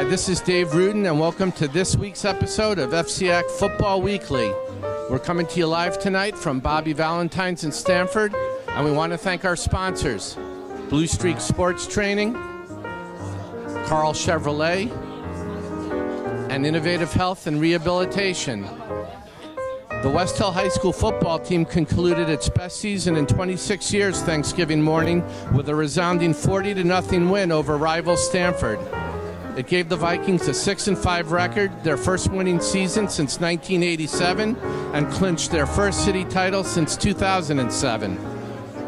Hi, this is Dave Ruden, and welcome to this week's episode of FCIAC Football Weekly. We're coming to you live tonight from Bobby Valentine's in Stamford, and we want to thank our sponsors Blue Streak Sports Training, Carl Chevrolet, and Innovative Health and Rehabilitation. The Westhill High School football team concluded its best season in 26 years Thanksgiving morning with a resounding 40 to nothing win over rival Stamford. It gave the Vikings a 6 and 5 record, their first winning season since 1987, and clinched their first city title since 2007.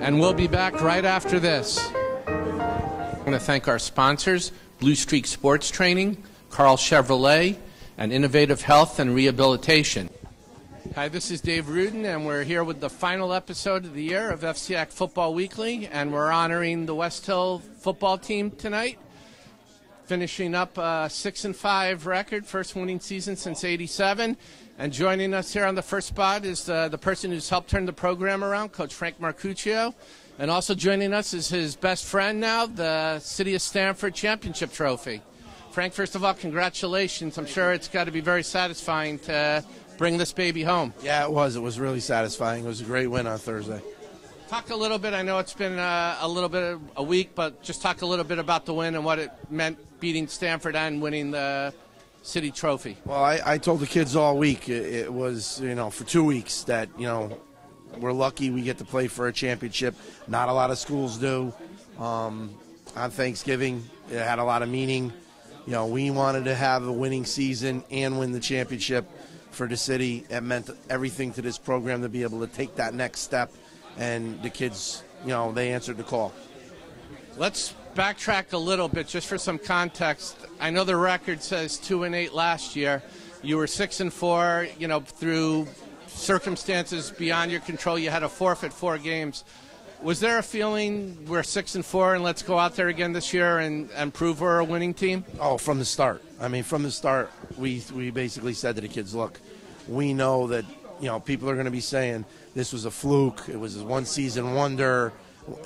And we'll be back right after this. I want to thank our sponsors, Blue Streak Sports Training, Carl Chevrolet, and Innovative Health and Rehabilitation. Hi, this is Dave Ruden, and we're here with the final episode of the year of FCIAC Football Weekly, and we're honoring the Westhill football team tonight, finishing up a six and five record, first winning season since '87. And joining us here on the first spot is uh, the person who's helped turn the program around, Coach Frank Marcuccio. And also joining us is his best friend now, the City of Stamford Championship Trophy. Frank, first of all, congratulations. I'm sure it's got to be very satisfying to bring this baby home. Yeah, it was. It was really satisfying. It was a great win on Thursday. Talk a little bit. I know it's been uh, a little bit of a week, but just talk a little bit about the win and what it meant beating Stamford and winning the city trophy. Well, I, I told the kids all week it, it was you know for two weeks that you know we're lucky we get to play for a championship. Not a lot of schools do. Um, on Thanksgiving, it had a lot of meaning. You know, we wanted to have a winning season and win the championship for the city. It meant everything to this program to be able to take that next step, and the kids, you know, they answered the call. Let's backtrack a little bit just for some context. I know the record says two and eight last year. You were six and four. You know, through circumstances beyond your control, you had to forfeit four games. Was there a feeling we're six and four and let's go out there again this year and, and prove we're a winning team? Oh, from the start. I mean, from the start, we we basically said to the kids, look, we know that you know people are going to be saying this was a fluke, it was a one season wonder,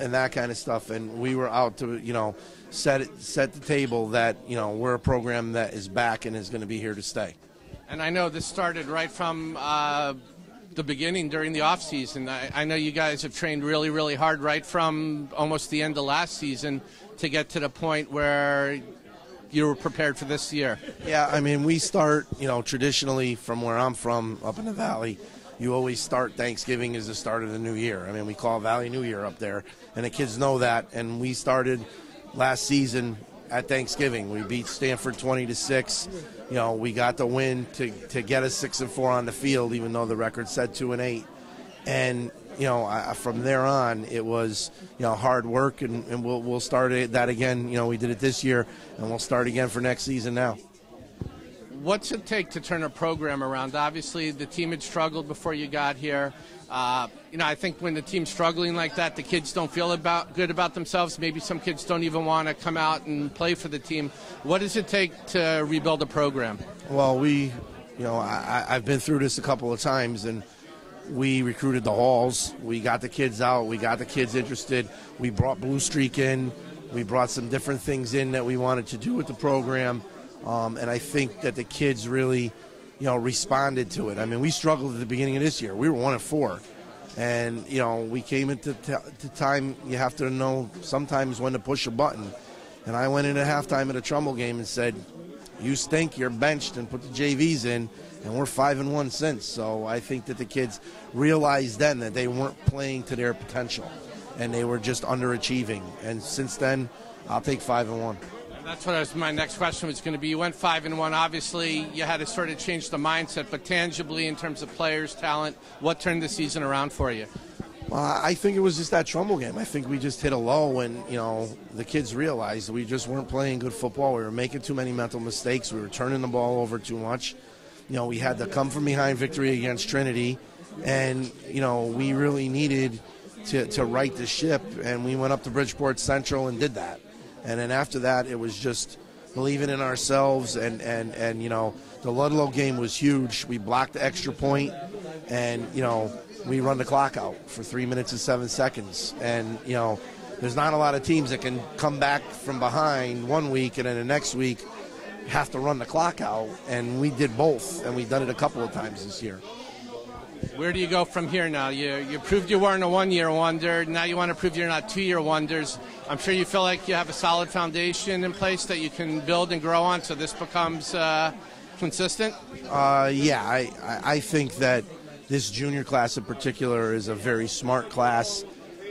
and that kind of stuff. And we were out to you know set it, set the table that you know we're a program that is back and is going to be here to stay. And I know this started right from. Uh, the beginning during the off season. I, I, know you guys have trained really, really hard right from almost the end of last season to get to the point where you were prepared for this year. Yeah, I mean, we start, you know, traditionally from where I'm from, up in the valley. You always start Thanksgiving as the start of the new year. I mean, we call Valley New Year up there, and the kids know that. And we started last season at Thanksgiving. We beat Stamford 20 to six you know, we got the win to, to get us six and four on the field, even though the record said two and eight. And you know, I, from there on, it was you know hard work, and, and we'll we'll start it, that again. You know, we did it this year, and we'll start again for next season now. What's it take to turn a program around? Obviously, the team had struggled before you got here. Uh, you know, I think when the team's struggling like that, the kids don't feel about good about themselves. Maybe some kids don't even want to come out and play for the team. What does it take to rebuild a program? Well, we, you know, I, I've been through this a couple of times, and we recruited the halls. We got the kids out. We got the kids interested. We brought Blue Streak in. We brought some different things in that we wanted to do with the program, um, and I think that the kids really you know, responded to it. I mean, we struggled at the beginning of this year. We were one of four. And, you know, we came into t- time you have to know sometimes when to push a button. And I went into halftime at a Trumbull game and said, you stink, you're benched, and put the JVs in. And we're five and one since. So I think that the kids realized then that they weren't playing to their potential and they were just underachieving. And since then, I'll take five and one. That's what was, my next question was going to be. You went five and one. Obviously, you had to sort of change the mindset, but tangibly, in terms of players, talent, what turned the season around for you? Well, I think it was just that Trumbull game. I think we just hit a low, and you know the kids realized we just weren't playing good football. We were making too many mental mistakes. We were turning the ball over too much. You know, we had the come from behind victory against Trinity, and you know we really needed to to right the ship. And we went up to Bridgeport Central and did that. And then after that, it was just believing in ourselves. And, and, and you know, the Ludlowe game was huge. We blocked the extra point, and, you know, we run the clock out for three minutes and seven seconds. And, you know, there's not a lot of teams that can come back from behind one week and then the next week have to run the clock out, and we did both, and we've done it a couple of times this year. Where do you go from here now? You, you proved you weren't a one year wonder. Now you want to prove you're not two year wonders. I'm sure you feel like you have a solid foundation in place that you can build and grow on so this becomes uh, consistent? Uh, yeah, I, I think that this junior class in particular is a very smart class.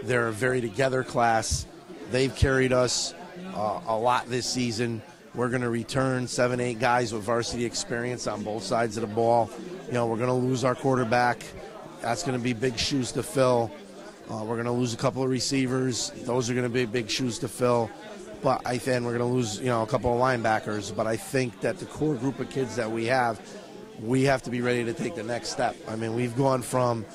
They're a very together class. They've carried us uh, a lot this season. We're going to return seven, eight guys with varsity experience on both sides of the ball. You know, we're going to lose our quarterback. That's going to be big shoes to fill. Uh, we're going to lose a couple of receivers. Those are going to be big shoes to fill. But I think we're going to lose, you know, a couple of linebackers. But I think that the core group of kids that we have, we have to be ready to take the next step. I mean, we've gone from,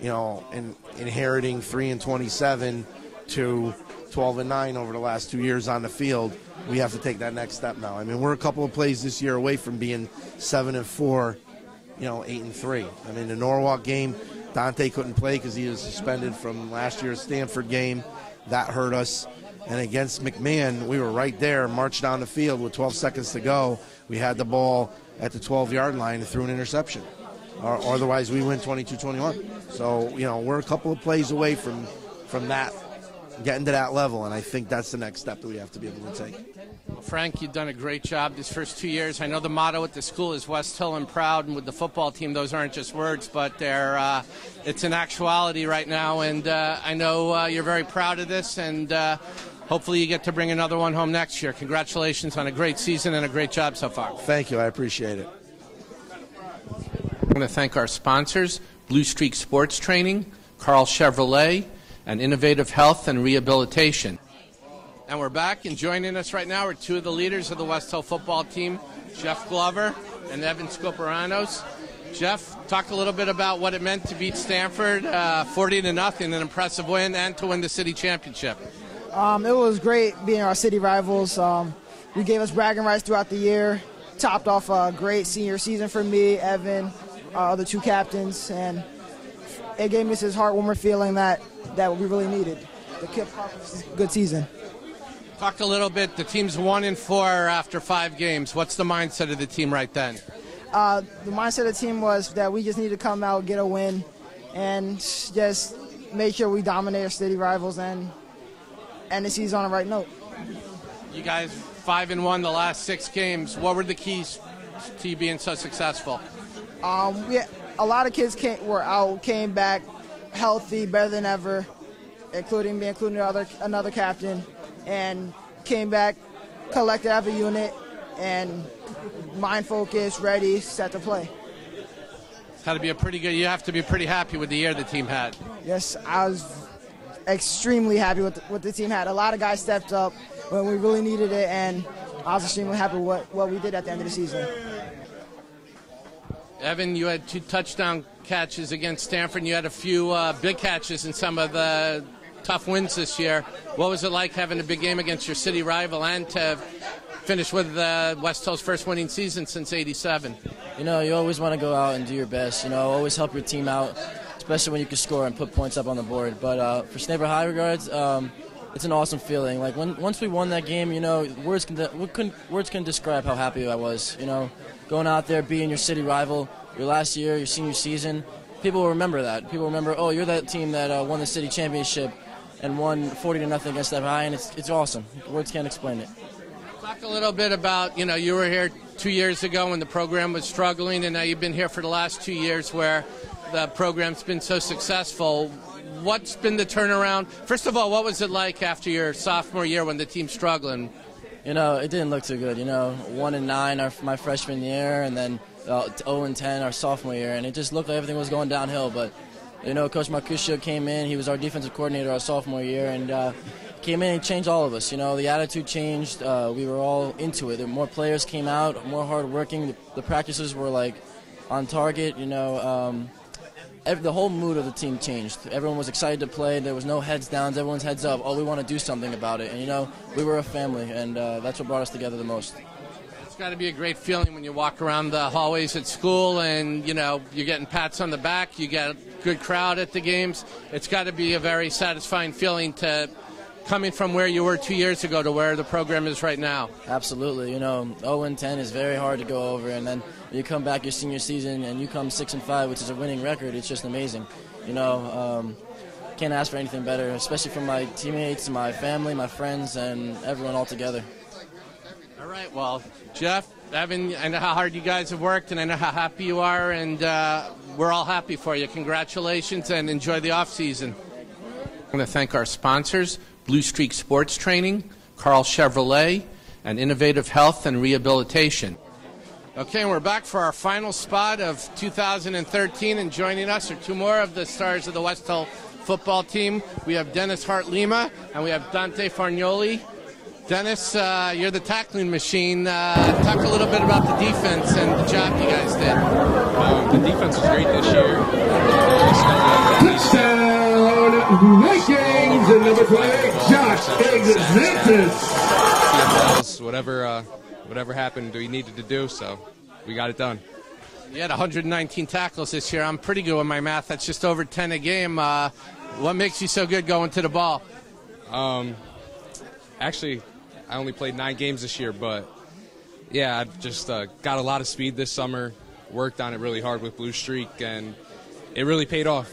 you know, in, inheriting three and 27 to 12 and 9 over the last two years on the field. We have to take that next step now. I mean, we're a couple of plays this year away from being seven and four, you know, eight and three. I mean, the Norwalk game, Dante couldn't play because he was suspended from last year's Stamford game. That hurt us. And against McMahon, we were right there, marched down the field with 12 seconds to go. We had the ball at the 12 yard line and threw an interception. Or, or otherwise, we win 22 21. So, you know, we're a couple of plays away from, from that, getting to that level. And I think that's the next step that we have to be able to take. Well, Frank, you've done a great job these first two years. I know the motto at the school is Westhill and proud, and with the football team, those aren't just words, but they're uh, it's an actuality right now. And uh, I know uh, you're very proud of this, and uh, hopefully you get to bring another one home next year. Congratulations on a great season and a great job so far. Thank you. I appreciate it. I want to thank our sponsors Blue Streak Sports Training, Carl Chevrolet, and Innovative Health and Rehabilitation. And we're back, and joining us right now are two of the leaders of the Westhill football team, Jeff Glover and Evan Scoperanos. Jeff, talk a little bit about what it meant to beat Stamford uh, 40 to nothing, an impressive win, and to win the city championship. Um, it was great being our city rivals. Um, you gave us bragging rights throughout the year, topped off a great senior season for me, Evan, our other two captains, and it gave me this heartwarming feeling that, that we really needed. The good season. Talk a little bit. The team's one and four after five games. What's the mindset of the team right then? Uh, the mindset of the team was that we just need to come out, get a win, and just make sure we dominate our city rivals and end the season on the right note. You guys five and one the last six games. What were the keys to you being so successful? Um, yeah, a lot of kids came, were out, came back healthy, better than ever, including me, including another another captain, and came back collected as a unit and mind focused, ready, set to play. It's had to be a pretty good. You have to be pretty happy with the year the team had. Yes, I was extremely happy with what the team had. A lot of guys stepped up when we really needed it, and I was extremely happy with what, what we did at the end of the season. Evan, you had two touchdown catches against Stamford. You had a few uh, big catches in some of the tough wins this year. What was it like having a big game against your city rival and to finish with uh, Westhill's first winning season since '87? You know, you always want to go out and do your best. You know, always help your team out, especially when you can score and put points up on the board. But uh, for Stamford High regards, um, it's an awesome feeling. Like when once we won that game, you know, words can couldn't, words can describe how happy I was. You know, going out there, being your city rival, your last year, your senior season. People will remember that. People remember, oh, you're that team that uh, won the city championship and won 40 to nothing against Stamford High, and it's it's awesome. Words can't explain it. Talk a little bit about you know you were here two years ago when the program was struggling, and now you've been here for the last two years where the program's been so successful. What's been the turnaround? First of all, what was it like after your sophomore year when the team's struggling? You know, it didn't look too good. You know, one and nine our, my freshman year, and then uh, 0 and 10 our sophomore year, and it just looked like everything was going downhill. But you know, Coach Marcuccio came in. He was our defensive coordinator our sophomore year, and uh, came in and changed all of us. You know, the attitude changed. Uh, we were all into it. More players came out, more hardworking. The, the practices were like on target. You know, um, the whole mood of the team changed. Everyone was excited to play. There was no heads downs. Everyone's heads up. Oh, we want to do something about it. And you know, we were a family, and uh, that's what brought us together the most. It's got to be a great feeling when you walk around the hallways at school and you know you're getting pats on the back. You get a good crowd at the games. It's got to be a very satisfying feeling to coming from where you were two years ago to where the program is right now? Absolutely. You know, 0 and 10 is very hard to go over, and then you come back your senior season and you come 6 and 5, which is a winning record. It's just amazing. You know, um, can't ask for anything better, especially from my teammates, my family, my friends, and everyone all together. All right. Well, Jeff, Evan, I know how hard you guys have worked, and I know how happy you are, and uh, we're all happy for you. Congratulations, and enjoy the off season. I want to thank our sponsors, Blue Streak Sports Training, Carl Chevrolet, and Innovative Health and Rehabilitation. Okay, we're back for our final spot of 2013, and joining us are two more of the stars of the Westhill football team. We have Dennis Hart Lima, and we have Dante Fargnoli. Dennis, uh, you're the tackling machine. Uh, talk a little bit about the defense and the job you guys did. Um, the defense was great this year. Touchdown, Vikings, and number 28, Josh Exantis. Whatever, uh, whatever happened, we needed to do, so we got it done. You had 119 tackles this year. I'm pretty good with my math. That's just over 10 a game. Uh, what makes you so good going to the ball? Um, actually, I only played nine games this year, but yeah, I've just uh, got a lot of speed this summer. Worked on it really hard with Blue Streak, and it really paid off.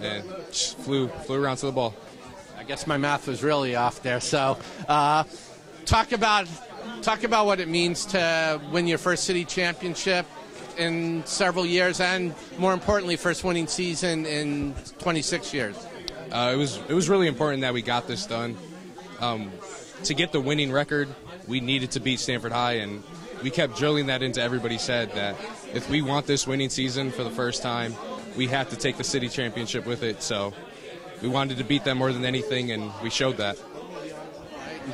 And just flew flew around to the ball. I guess my math was really off there. So, uh, talk about talk about what it means to win your first city championship in several years, and more importantly, first winning season in 26 years. Uh, it was it was really important that we got this done. Um, to get the winning record, we needed to beat Stamford High, and we kept drilling that into everybody's head that if we want this winning season for the first time, we have to take the city championship with it. So we wanted to beat them more than anything, and we showed that.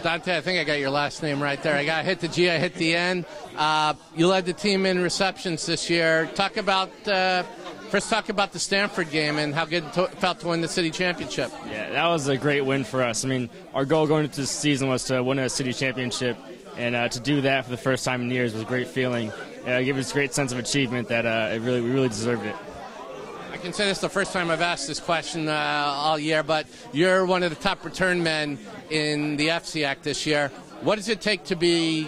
Dante, I think I got your last name right there. I got hit the G, I hit the N. Uh, you led the team in receptions this year. Talk about uh, first, talk about the Stamford game and how good it felt to win the city championship. Yeah, that was a great win for us. I mean, our goal going into the season was to win a city championship, and uh, to do that for the first time in years was a great feeling. Uh, it gave us a great sense of achievement that uh, it really we really deserved it. I can say this is the first time I've asked this question uh, all year, but you're one of the top return men in the FCIAC this year. What does it take to be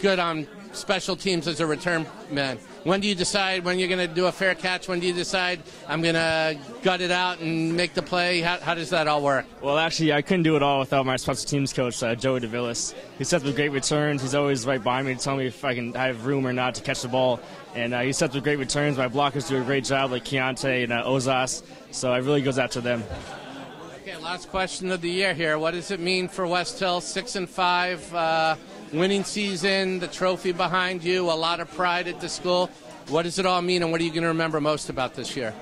good on special teams as a return man? When do you decide when you're going to do a fair catch? When do you decide I'm going to gut it out and make the play? How, how, does that all work? Well, actually, I couldn't do it all without my special teams coach, uh, Joey DeVillis. He sets up great returns. He's always right by me to tell me if I can have room or not to catch the ball. And uh, he sets up great returns. My blockers do a great job, like Keontae and uh, Ozas. So it really goes out to them. Okay, last question of the year here. What does it mean for Westhill? Six and five, uh, winning season, the trophy behind you, a lot of pride at the school. What does it all mean, and what are you going to remember most about this year?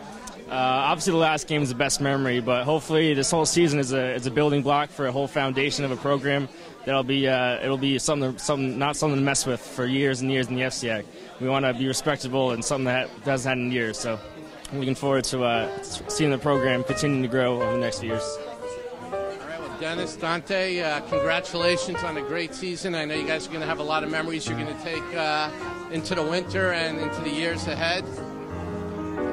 Uh, obviously, the last game is the best memory, but hopefully, this whole season is a is a building block for a whole foundation of a program that'll be uh, it'll be something something not something to mess with for years and years in the FCIAC. We want to be respectable and something that hasn't had in years. So, I'm looking forward to uh, seeing the program continue to grow over the next few years. Dennis, Dante, uh, congratulations on a great season. I know you guys are going to have a lot of memories you're going to take uh, into the winter and into the years ahead.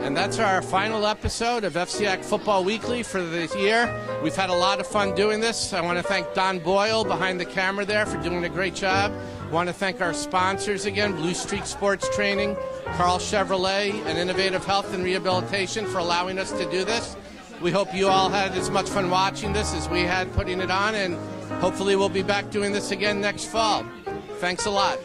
And that's our final episode of FCIAC Football Weekly for this year. We've had a lot of fun doing this. I want to thank Don Boyle behind the camera there for doing a great job. I want to thank our sponsors again Blue Streak Sports Training, Carl Chevrolet, and Innovative Health and Rehabilitation for allowing us to do this. We hope you all had as much fun watching this as we had putting it on, and hopefully we'll be back doing this again next fall. Thanks a lot.